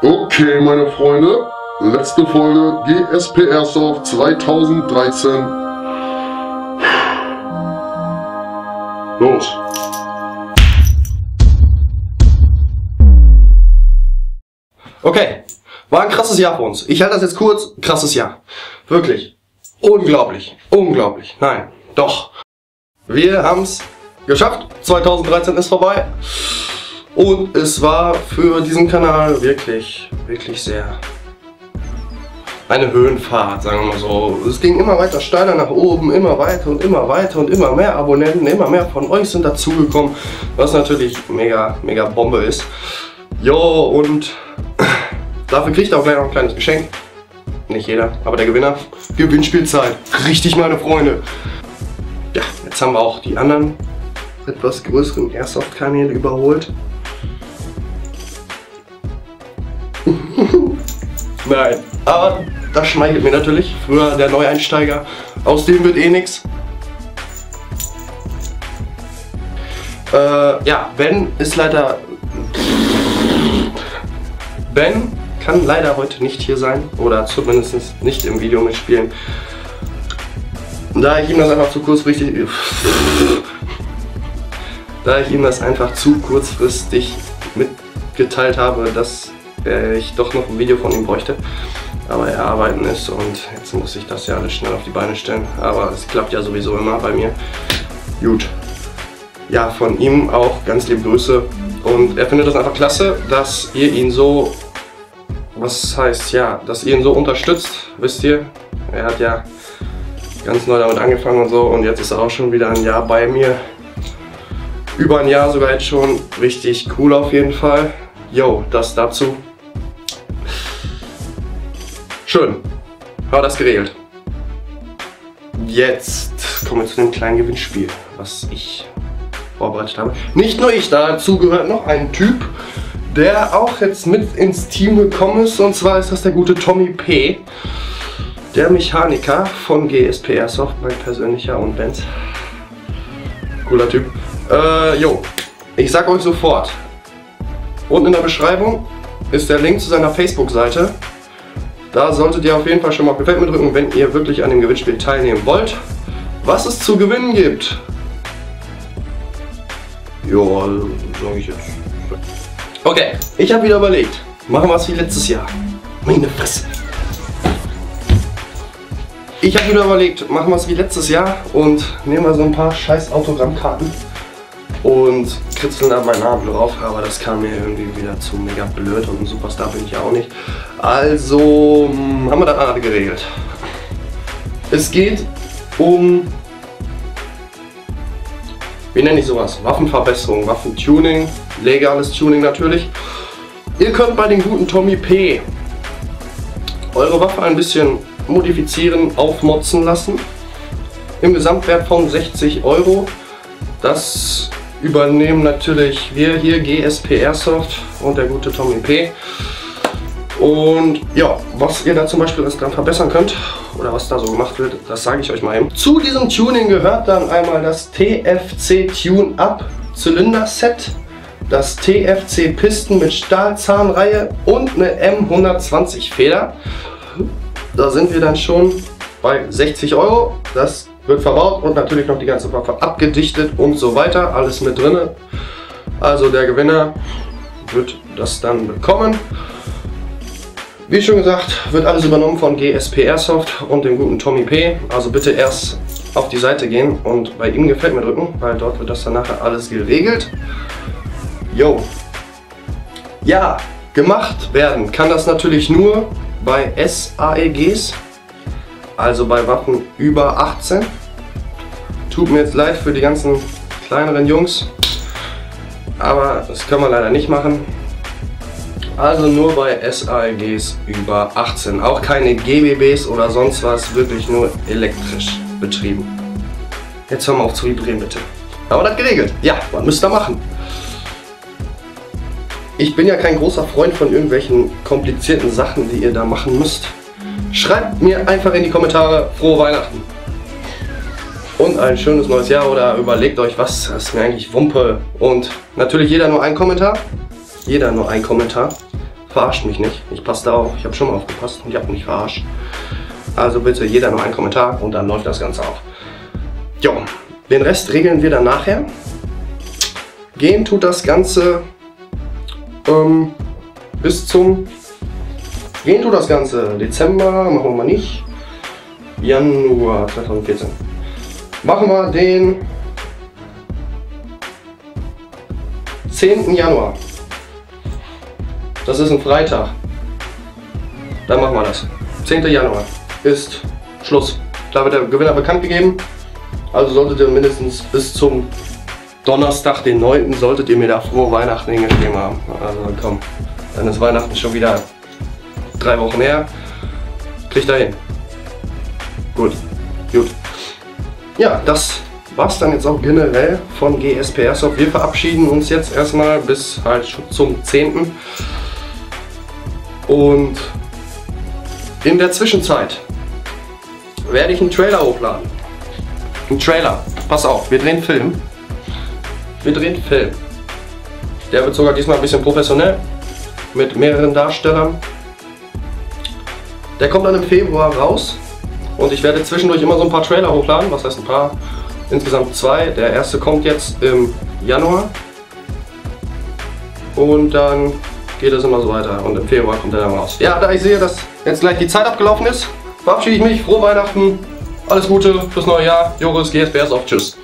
Okay, meine Freunde, letzte Folge GSP Airsoft 2013. Los. Okay, war ein krasses Jahr für uns. Ich halte das jetzt kurz, krasses Jahr. Wirklich. Unglaublich. Unglaublich. Nein, doch. Wir haben's geschafft. 2013 ist vorbei. Und es war für diesen Kanal wirklich, wirklich sehr eine Höhenfahrt, sagen wir mal so. Es ging immer weiter steiler nach oben, immer weiter und immer weiter und immer mehr Abonnenten, immer mehr von euch sind dazugekommen, was natürlich mega, mega Bombe ist. Jo, und dafür kriegt ihr auch gleich noch ein kleines Geschenk. Nicht jeder, aber der Gewinner. Gewinnspielzeit. Richtig, meine Freunde. Ja, jetzt haben wir auch die anderen etwas größeren Airsoft-Kanäle überholt. Nein, aber das schmeichelt mir natürlich. Früher der Neueinsteiger, aus dem wird eh nix. Äh, ja, Ben ist leider... Ben kann leider heute nicht hier sein oder zumindest nicht im Video mitspielen. Da ich ihm das einfach zu kurzfristig... Da ich ihm das einfach zu kurzfristig mitgeteilt habe, dass ich doch noch ein Video von ihm bräuchte. Aber er arbeiten ist und jetzt muss ich das ja alles schnell auf die Beine stellen. Aber es klappt ja sowieso immer bei mir. Gut. Ja, von ihm auch ganz liebe Grüße. Und er findet das einfach klasse, dass ihr ihn so, was heißt ja, dass ihr ihn so unterstützt, wisst ihr. Er hat ja ganz neu damit angefangen und so und jetzt ist er auch schon wieder ein Jahr bei mir. Über ein Jahr sogar jetzt schon. Richtig cool auf jeden Fall. Yo, das dazu. Schön. Haben das geregelt. Jetzt kommen wir zu dem kleinen Gewinnspiel, was ich vorbereitet habe. Nicht nur ich, dazu gehört noch ein Typ, der auch jetzt mit ins Team gekommen ist. Und zwar ist das der gute Tommy P. Der Mechaniker von GSP Airsoft, mein persönlicher und Benz. Cooler Typ. Äh, jo. Ich sag euch sofort. Unten in der Beschreibung ist der Link zu seiner Facebook-Seite. Da solltet ihr auf jeden Fall schon mal Gefällt mir drücken, wenn ihr wirklich an dem Gewinnspiel teilnehmen wollt. Was es zu gewinnen gibt. Ja, sage ich jetzt. Okay, ich habe wieder überlegt. Machen wir es wie letztes Jahr. Meine Fresse. Ich habe wieder überlegt, machen wir es wie letztes Jahr und nehmen wir so ein paar scheiß Autogrammkarten und kritzeln da meinen Namen drauf, aber das kam mir irgendwie wieder zu mega blöd und ein Superstar bin ich ja auch nicht. Also hm, haben wir das alle geregelt. Es geht um, wie nenne ich sowas, Waffenverbesserung, Waffentuning, legales Tuning natürlich. Ihr könnt bei den guten Tommy P eure Waffe ein bisschen modifizieren, aufmotzen lassen. Im Gesamtwert von 60 Euro. Das übernehmen natürlich wir hier, GSP Airsoft und der gute Tommy P. Und ja, was ihr da zum Beispiel alles dran verbessern könnt oder was da so gemacht wird, das sage ich euch mal eben. Zu diesem Tuning gehört dann einmal das TFC Tune Up Zylinder Set, das TFC Pisten mit Stahlzahnreihe und eine M120 Feder. Da sind wir dann schon bei 60 Euro. Das wird verbaut und natürlich noch die ganze Waffe abgedichtet und so weiter. Alles mit drin. Also der Gewinner wird das dann bekommen. Wie schon gesagt, wird alles übernommen von GSP Airsoft und dem guten Tommy P. Also bitte erst auf die Seite gehen und bei ihm gefällt mir drücken, weil dort wird das dann nachher alles geregelt. Yo. Ja, gemacht werden kann das natürlich nur bei SAEGs also bei Waffen über 18. Tut mir jetzt leid für die ganzen kleineren Jungs, aber das können wir leider nicht machen. Also nur bei SALGs über 18. Auch keine GBBs oder sonst was, wirklich nur elektrisch betrieben. Jetzt hör mal auf zu vibrieren bitte. Aber das geregelt. Ja, was müsst ihr machen? Ich bin ja kein großer Freund von irgendwelchen komplizierten Sachen, die ihr da machen müsst. Schreibt mir einfach in die Kommentare frohe Weihnachten. Und ein schönes neues Jahr oder überlegt euch was, ist mir eigentlich Wumpe. Und natürlich jeder nur ein Kommentar. Jeder nur ein Kommentar. verarscht mich nicht. Ich passe da auf, ich habe schon mal aufgepasst und ich habe mich verarscht. Also bitte jeder nur einen Kommentar und dann läuft das Ganze auch. Jo, den Rest regeln wir dann nachher. Gehen tut das Ganze ähm, bis zum... Gehen tut das Ganze Dezember, machen wir mal nicht. Januar 2014. Machen wir den 10. Januar. Das ist ein Freitag. Dann machen wir das. 10. Januar ist Schluss. Da wird der Gewinner bekannt gegeben. Also solltet ihr mindestens bis zum Donnerstag, den 9. solltet ihr mir da frohe Weihnachten hingeschrieben haben. Also komm, dann ist Weihnachten schon wieder drei Wochen her. Kriegt er hin. Gut, gut. Ja, das war's dann jetzt auch generell von GSP. Wir verabschieden uns jetzt erstmal bis halt zum 10. Und in der Zwischenzeit werde ich einen Trailer hochladen. Ein Trailer. Pass auf, wir drehen Film. Wir drehen Film. Der wird sogar diesmal ein bisschen professionell. Mit mehreren Darstellern. Der kommt dann im Februar raus. Und ich werde zwischendurch immer so ein paar Trailer hochladen. Was heißt ein paar? Insgesamt zwei. Der erste kommt jetzt im Januar. Und dann geht es immer so weiter. Und im Februar kommt er dann raus. Ja, da ich sehe, dass jetzt gleich die Zeit abgelaufen ist, verabschiede ich mich. Frohe Weihnachten. Alles Gute fürs neue Jahr. Joris, GSPS auf. Tschüss.